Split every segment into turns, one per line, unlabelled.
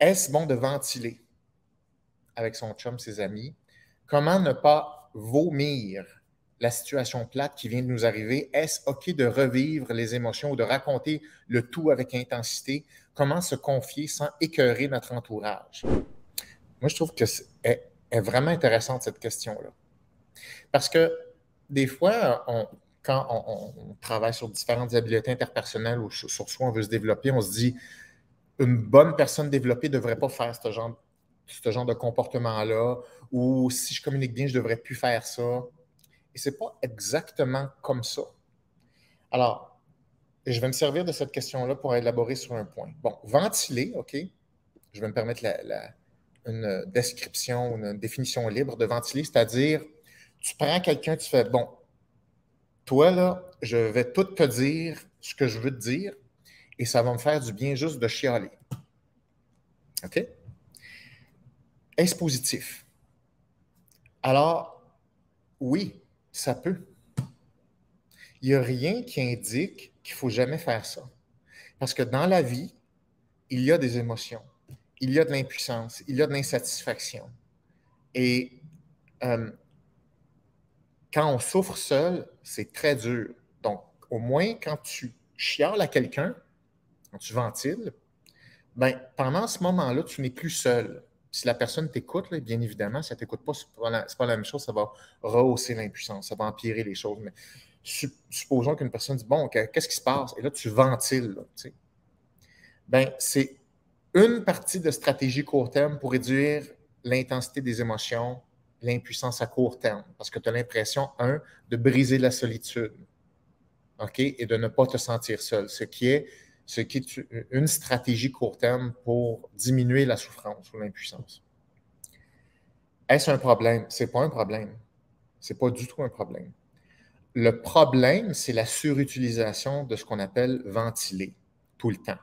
Est-ce bon de ventiler avec son chum, ses amis? Comment ne pas vomir la situation plate qui vient de nous arriver? Est-ce OK de revivre les émotions ou de raconter le tout avec intensité? Comment se confier sans écœurer notre entourage? Moi, je trouve que c'est est vraiment intéressante, cette question-là. Parce que des fois, quand on, travaille sur différentes habiletés interpersonnelles ou sur soi, on veut se développer, on se dit une bonne personne développée ne devrait pas faire ce genre, de comportement-là, ou si je communique bien, je ne devrais plus faire ça. Et ce n'est pas exactement comme ça. Alors, je vais me servir de cette question-là pour élaborer sur un point. Bon, ventiler, OK? Je vais me permettre une description, une définition libre de ventiler, c'est-à-dire, tu prends quelqu'un, tu fais, bon, toi, là, je vais tout te dire ce que je veux te dire et ça va me faire du bien juste de chialer. OK? Est-ce positif? Alors, oui, ça peut. Il n'y a rien qui indique qu'il ne faut jamais faire ça. Parce que dans la vie, il y a des émotions, il y a de l'impuissance, il y a de l'insatisfaction. Et euh, quand on souffre seul, c'est très dur. Donc, au moins, quand tu chiales à quelqu'un, tu ventiles, ben, pendant ce moment-là, tu n'es plus seul. Si la personne t'écoute, bien évidemment, si elle ne t'écoute pas, ce n'est pas, la même chose, ça va rehausser l'impuissance, ça va empirer les choses. Mais supposons qu'une personne dit Bon, qu'est-ce qui se passe? Et là, tu ventiles. ben, c'est une partie de stratégie court terme pour réduire l'intensité des émotions, l'impuissance à court terme parce que tu as l'impression, un, de briser la solitude, OK, et de ne pas te sentir seul, ce qui est, ce qui est une stratégie court terme pour diminuer la souffrance ou l'impuissance. Est-ce un problème? Ce n'est pas un problème. Ce n'est pas du tout un problème. Le problème, c'est la surutilisation de ce qu'on appelle ventiler tout le temps.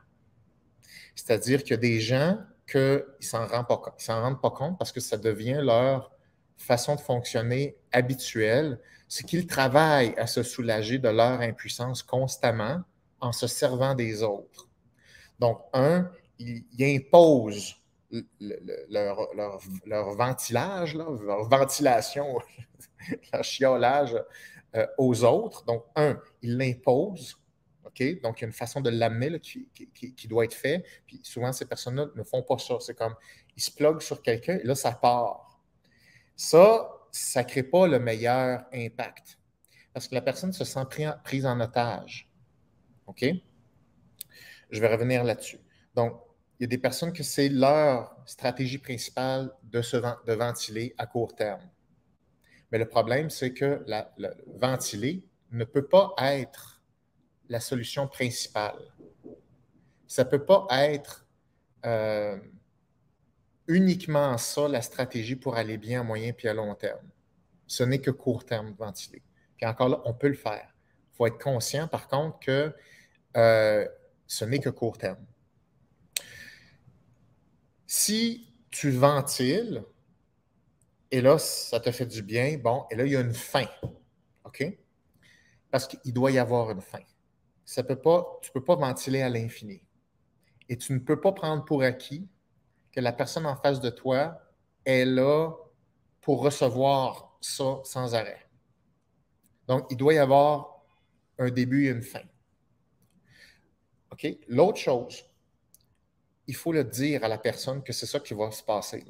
C'est-à-dire qu'il y a des gens qui ne s'en rendent pas compte parce que ça devient leur façon de fonctionner habituelle, c'est qu'ils travaillent à se soulager de leur impuissance constamment en se servant des autres. Donc, un, ils, imposent leur, ventilage, leur ventilation, leur chiolage euh, aux autres. Donc, un, ils l'imposent. OK? Donc, il y a une façon de l'amener qui, doit être fait. Puis souvent, ces personnes-là ne font pas ça. C'est comme, ils se pluguent sur quelqu'un et là, ça part. Ça, ça ne crée pas le meilleur impact parce que la personne se sent prise en otage. OK? Je vais revenir là-dessus. Donc, il y a des personnes que c'est leur stratégie principale de, de ventiler à court terme. Mais le problème, c'est que ventiler ne peut pas être la solution principale. Ça ne peut pas être euh, uniquement ça la stratégie pour aller bien à moyen puis à long terme. Ce n'est que court terme ventiler. Puis encore là, on peut le faire. Il faut être conscient, par contre, que euh, ce n'est que court terme. Si tu ventiles, et là, ça te fait du bien, bon, et là, il y a une fin. OK? Parce qu'il doit y avoir une fin. Tu ne peux pas ventiler à l'infini. Et tu ne peux pas prendre pour acquis que la personne en face de toi est là pour recevoir ça sans arrêt. Donc, il doit y avoir un début et une fin. OK? L'autre chose, il faut le dire à la personne que c'est ça qui va se passer.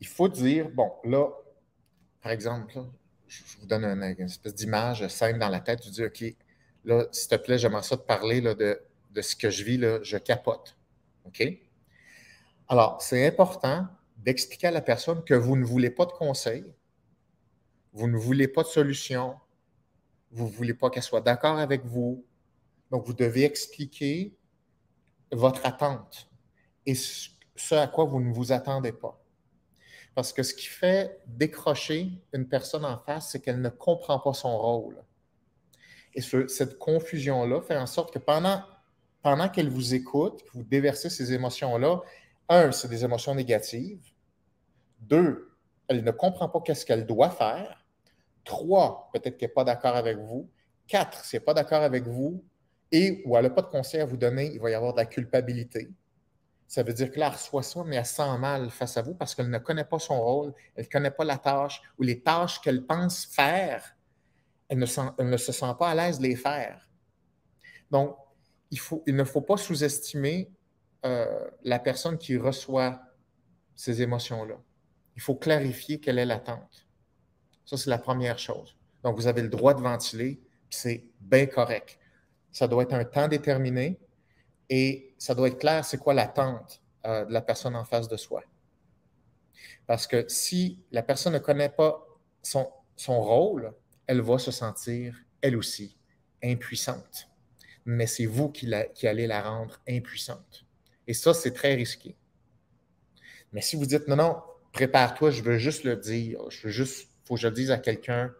Il faut dire, bon, là, par exemple, je vous donne une, espèce d'image simple dans la tête. Je dis, OK, là, s'il te plaît, j'aimerais ça te parler de, de ce que je vis, là, je capote. OK? Alors, c'est important d'expliquer à la personne que vous ne voulez pas de conseil, vous ne voulez pas de solution, vous ne voulez pas qu'elle soit d'accord avec vous. Donc, vous devez expliquer votre attente et ce à quoi vous ne vous attendez pas. Parce que ce qui fait décrocher une personne en face, c'est qu'elle ne comprend pas son rôle. Et cette confusion-là fait en sorte que pendant, pendant qu'elle vous écoute, vous déversez ces émotions-là, un, c'est des émotions négatives. Deux, elle ne comprend pas qu'est-ce qu'elle doit faire. Trois, peut-être qu'elle n'est pas d'accord avec vous. Quatre, si elle n'est pas d'accord avec vous et ou elle n'a pas de conseil à vous donner, il va y avoir de la culpabilité. Ça veut dire que là, elle reçoit ça, mais elle sent mal face à vous parce qu'elle ne connaît pas son rôle, elle ne connaît pas la tâche ou les tâches qu'elle pense faire, elle ne, se sent pas à l'aise de les faire. Donc, il, ne faut pas sous-estimer euh, la personne qui reçoit ces émotions-là. Il faut clarifier quelle est l'attente. Ça, c'est la première chose. Donc, vous avez le droit de ventiler, c'est bien correct. Ça doit être un temps déterminé et ça doit être clair c'est quoi l'attente euh, de la personne en face de soi. Parce que si la personne ne connaît pas son, son rôle, elle va se sentir, elle aussi, impuissante. Mais c'est vous qui, qui allez la rendre impuissante. Et ça, c'est très risqué. Mais si vous dites non, non, prépare-toi, je veux juste le dire, je veux juste, il faut que je le dise à quelqu'un,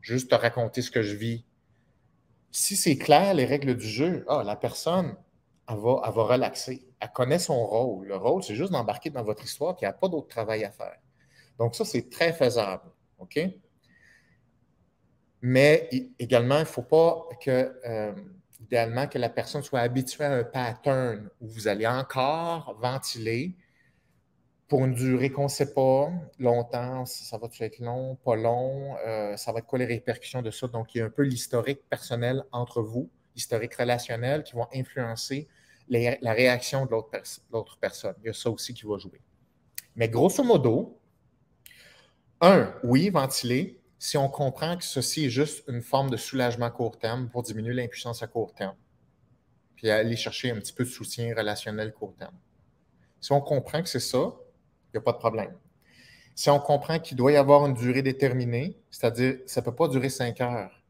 juste te raconter ce que je vis. Si c'est clair, les règles du jeu, ah, la personne, elle va, va relaxer. Elle connaît son rôle. Le rôle, c'est juste d'embarquer dans votre histoire, qui n'y a pas d'autre travail à faire. Donc, ça, c'est très faisable. OK? Mais également, il ne faut pas que, euh, idéalement, que la personne soit habituée à un pattern où vous allez encore ventiler pour une durée qu'on ne sait pas, longtemps, ça va être long, pas long, euh, ça va être quoi les répercussions de ça? Donc, il y a un peu l'historique personnel entre vous, l'historique relationnel qui vont influencer la réaction de l'autre personne. Il y a ça aussi qui va jouer. Mais grosso modo, un, oui, ventiler, si on comprend que ceci est juste une forme de soulagement à court terme pour diminuer l'impuissance à court terme, puis aller chercher un petit peu de soutien relationnel court terme. Si on comprend que c'est ça, il n'y a pas de problème. Si on comprend qu'il doit y avoir une durée déterminée, c'est-à-dire ça ne peut pas durer cinq heures.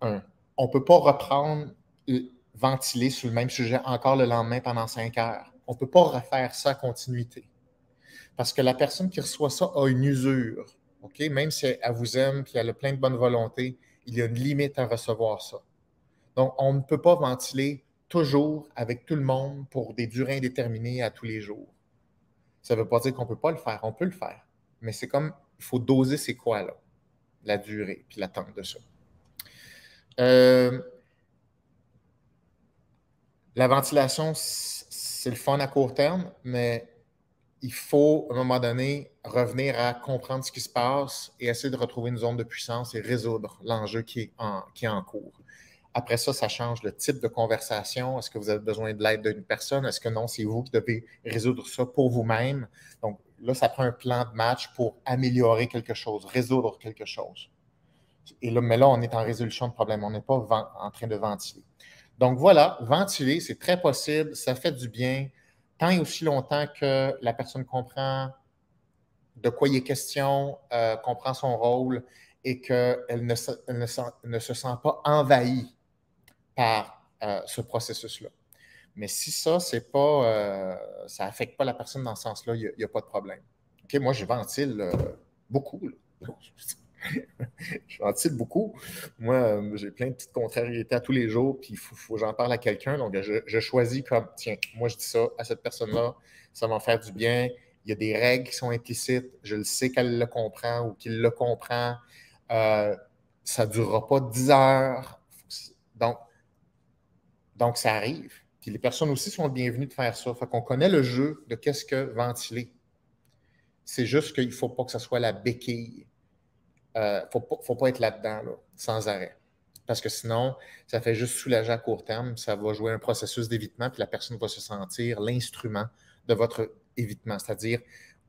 Un, on ne peut pas reprendre, ventiler sur le même sujet encore le lendemain pendant cinq heures. On ne peut pas refaire ça à continuité. Parce que la personne qui reçoit ça a une usure. Même si elle vous aime et elle a plein de bonne volonté, il y a une limite à recevoir ça. Donc, on ne peut pas ventiler toujours avec tout le monde pour des durées indéterminées à tous les jours. Ça ne veut pas dire qu'on ne peut pas le faire, on peut le faire. Mais c'est comme, il faut doser c'est quoi, là, la durée, puis l'attente de ça. Euh, la ventilation, c'est le fun à court terme, mais il faut, à un moment donné, revenir à comprendre ce qui se passe et essayer de retrouver une zone de puissance et résoudre l'enjeu qui, est en, qui est en cours. Après ça, ça change le type de conversation. Est-ce que vous avez besoin de l'aide d'une personne? Est-ce que non, c'est vous qui devez résoudre ça pour vous-même? Donc là, ça prend un plan de match pour améliorer quelque chose, résoudre quelque chose. Et là, mais là, on est en résolution de problème. On n'est pas en train de ventiler. Donc voilà, ventiler, c'est très possible. Ça fait du bien tant et aussi longtemps que la personne comprend de quoi il est question, euh, comprend son rôle et qu'elle ne, ne, se sent pas envahie par euh, ce processus-là. Mais si ça, c'est pas, euh, ça n'affecte pas la personne dans ce sens-là, il n'y a, pas de problème. Moi, je ventile euh, beaucoup. je ventile beaucoup. Moi, j'ai plein de petites contrariétés à tous les jours, puis il faut, que j'en parle à quelqu'un. Donc, je, choisis comme, tiens, moi, je dis ça à cette personne-là, ça va en faire du bien. Il y a des règles qui sont implicites. Je le sais qu'elle le comprend ou qu'il le comprend. ça ne durera pas 10 heures. Donc, donc, ça arrive. Puis les personnes aussi sont bienvenues de faire ça. Fait qu'on connaît le jeu de qu'est-ce que ventiler. C'est juste qu'il ne faut pas que ce soit la béquille. Il euh, ne faut, pas être là-dedans, sans arrêt. Parce que sinon, ça fait juste soulager à court terme. Ça va jouer un processus d'évitement, puis la personne va se sentir l'instrument de votre évitement. C'est-à-dire,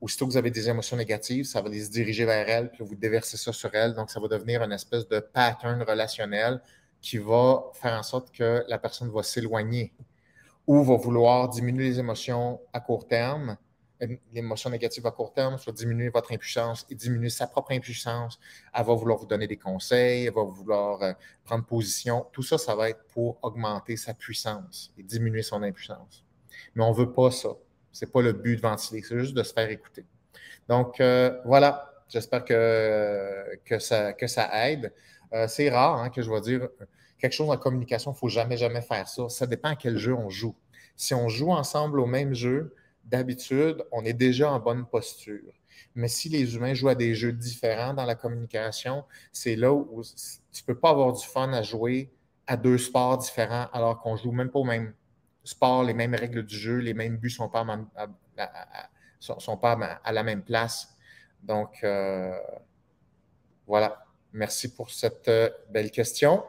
aussitôt que vous avez des émotions négatives, ça va les diriger vers elle, puis vous déversez ça sur elle. Donc, ça va devenir une espèce de pattern relationnel qui va faire en sorte que la personne va s'éloigner ou va vouloir diminuer les émotions à court terme, euh, l'émotion négative à court terme, soit diminuer votre impuissance et diminuer sa propre impuissance. Elle va vouloir vous donner des conseils, elle va vouloir euh, prendre position. Tout ça, ça va être pour augmenter sa puissance et diminuer son impuissance. Mais on ne veut pas ça. Ce n'est pas le but de ventiler, c'est juste de se faire écouter. Donc, euh, voilà. J'espère que, que, ça, que ça aide. C'est rare hein, que je vais dire quelque chose en communication, il ne faut jamais, jamais faire ça. Ça dépend à quel jeu on joue. Si on joue ensemble au même jeu, d'habitude, on est déjà en bonne posture. Mais si les humains jouent à des jeux différents dans la communication, c'est là où tu ne peux pas avoir du fun à jouer à deux sports différents alors qu'on ne joue même pas au même, sport, les mêmes règles du jeu, les mêmes buts ne sont pas, à, sont, pas à la même place. Donc, euh, voilà. Merci pour cette belle question.